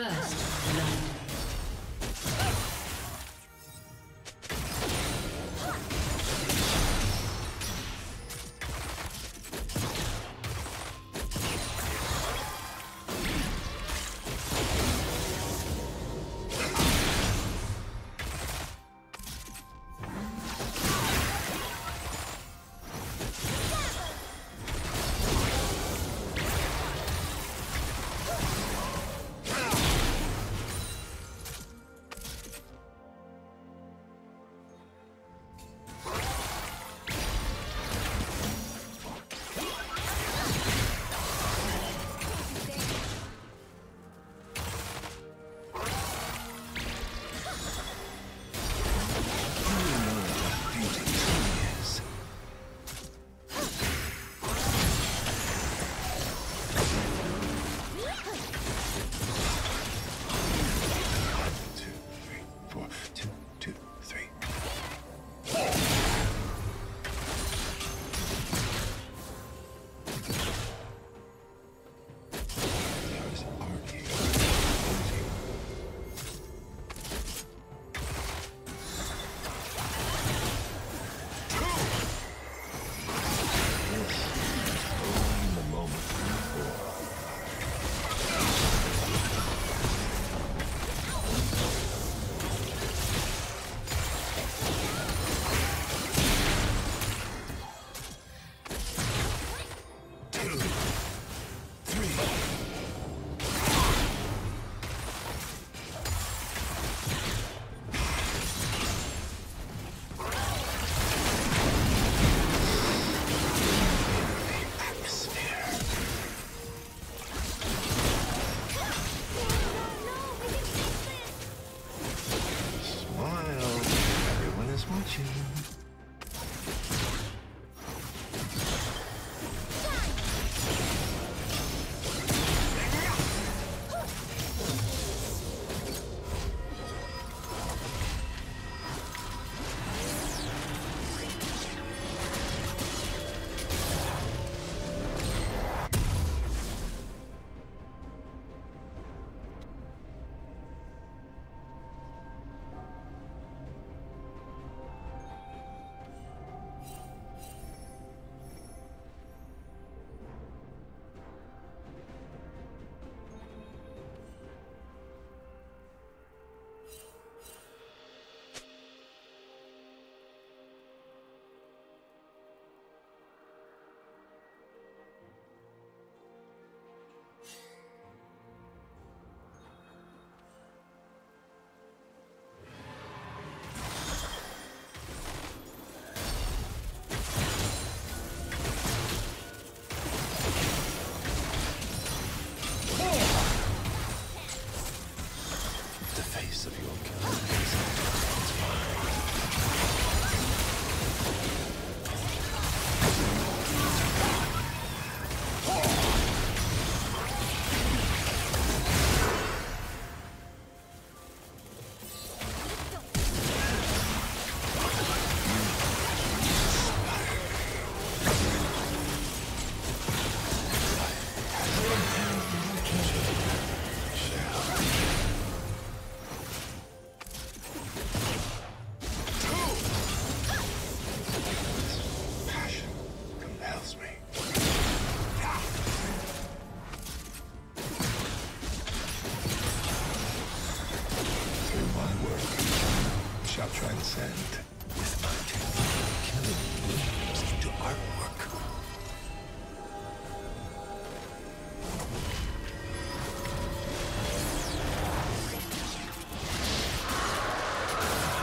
First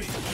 Three.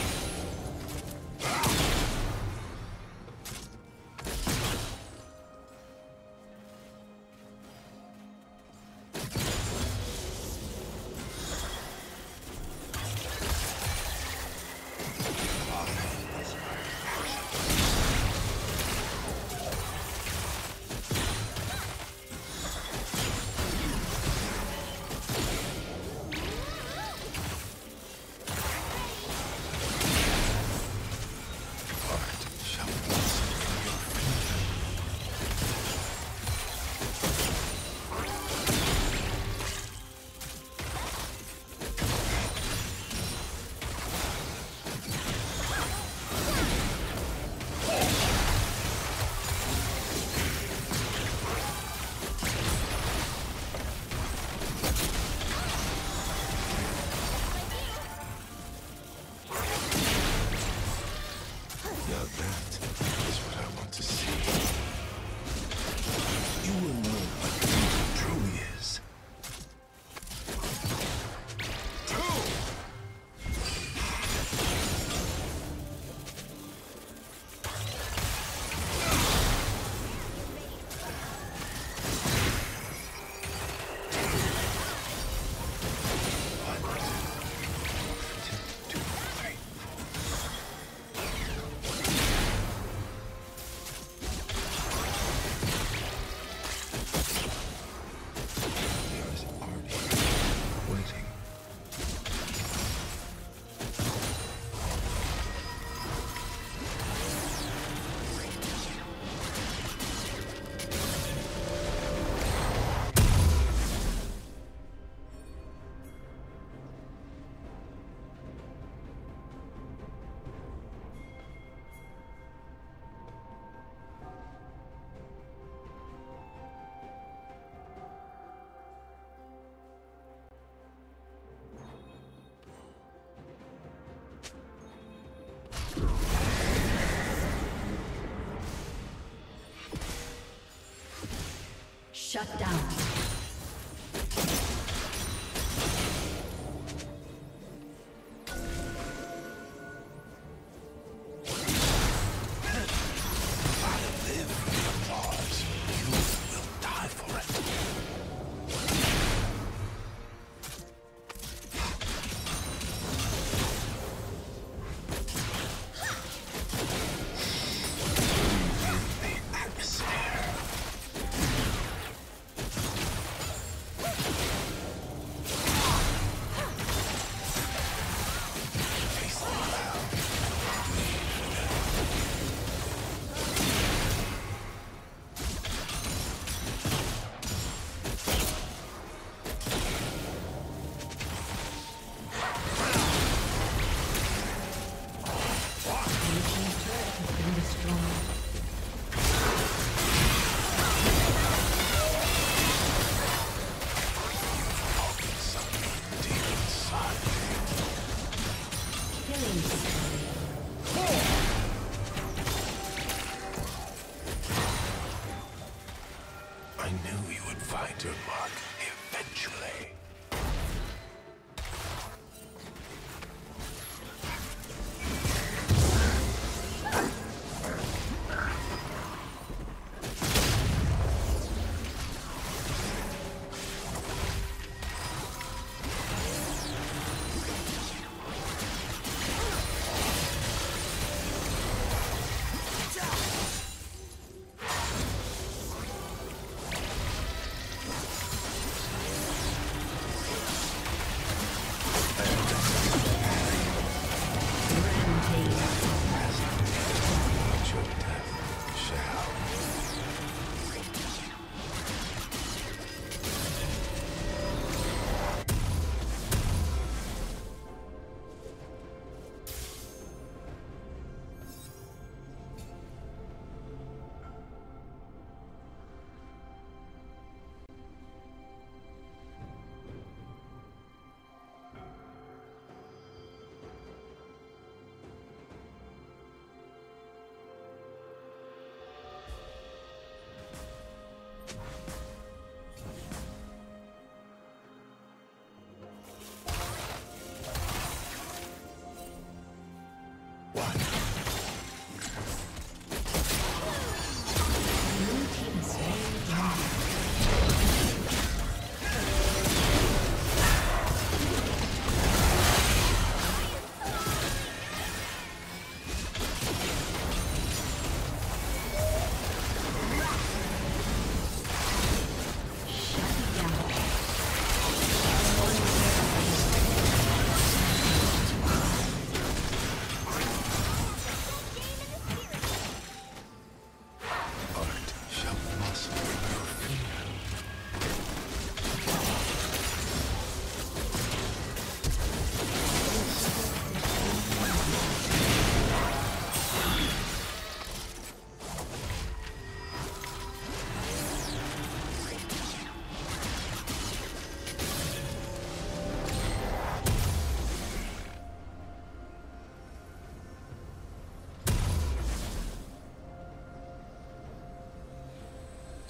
Shut down.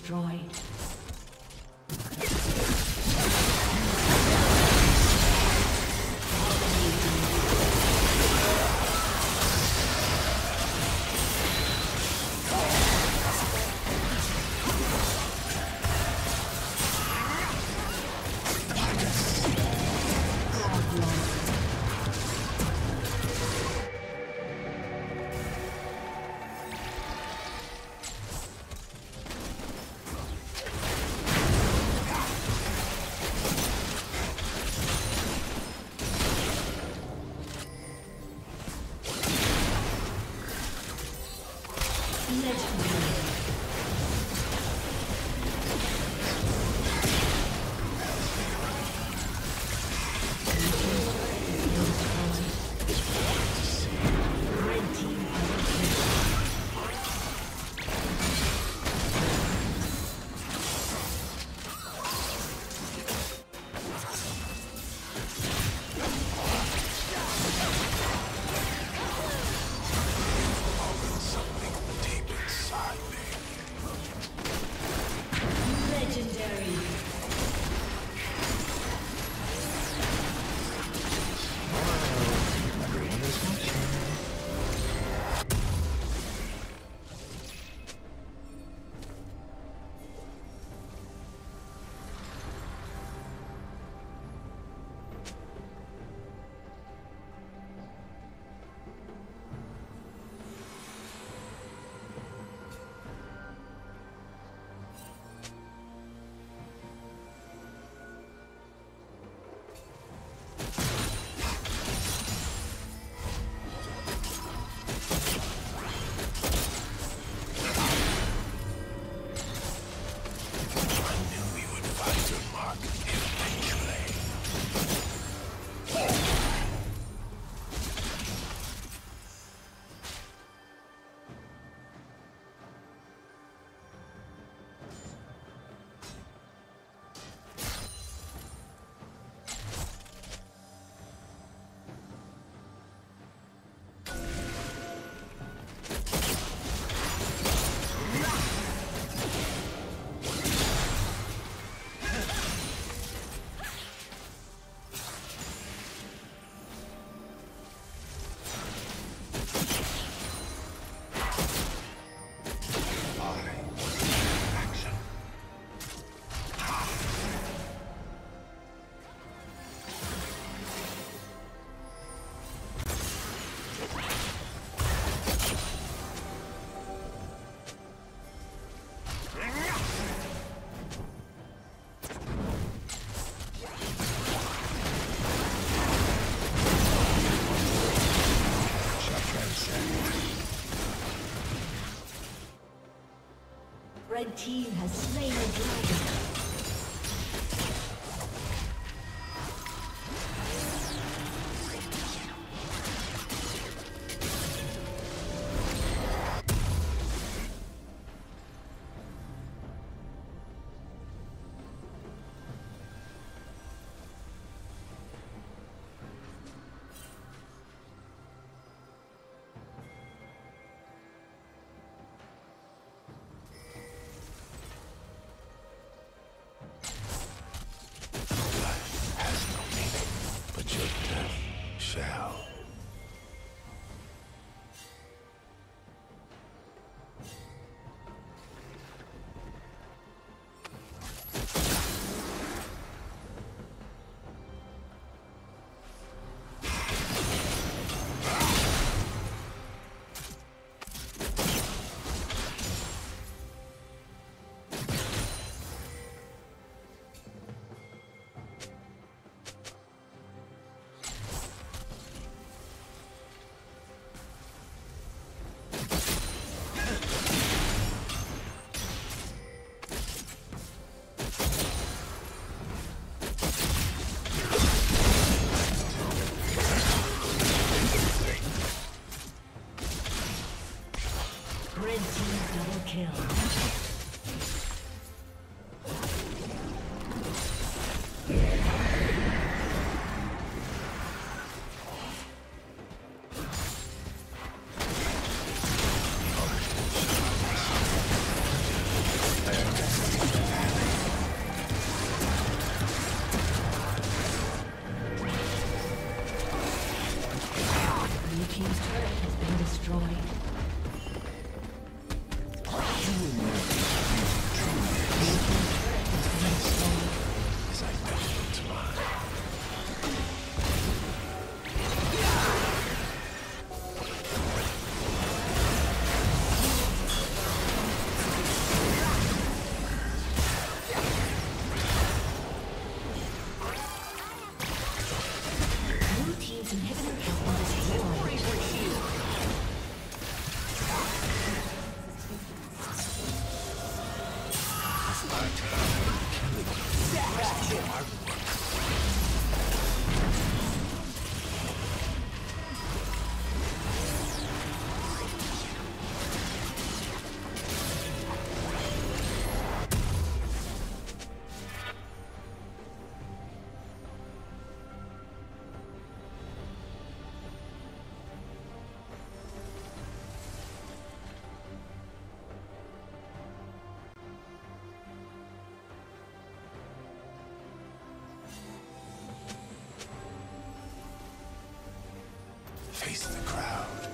Destroyed. Face the crowd.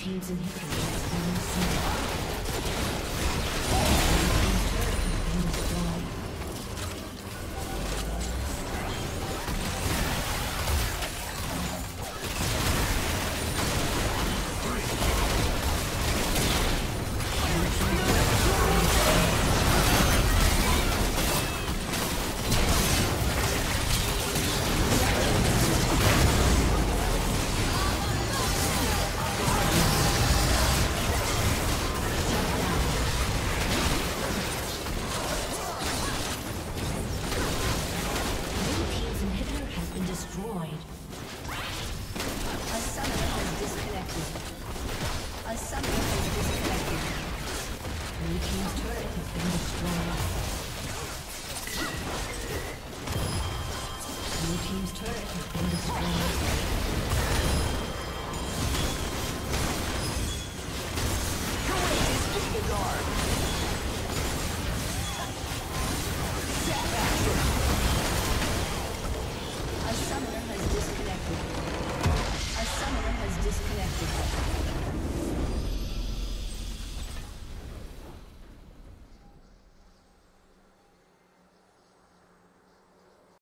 Team's inhibitor has been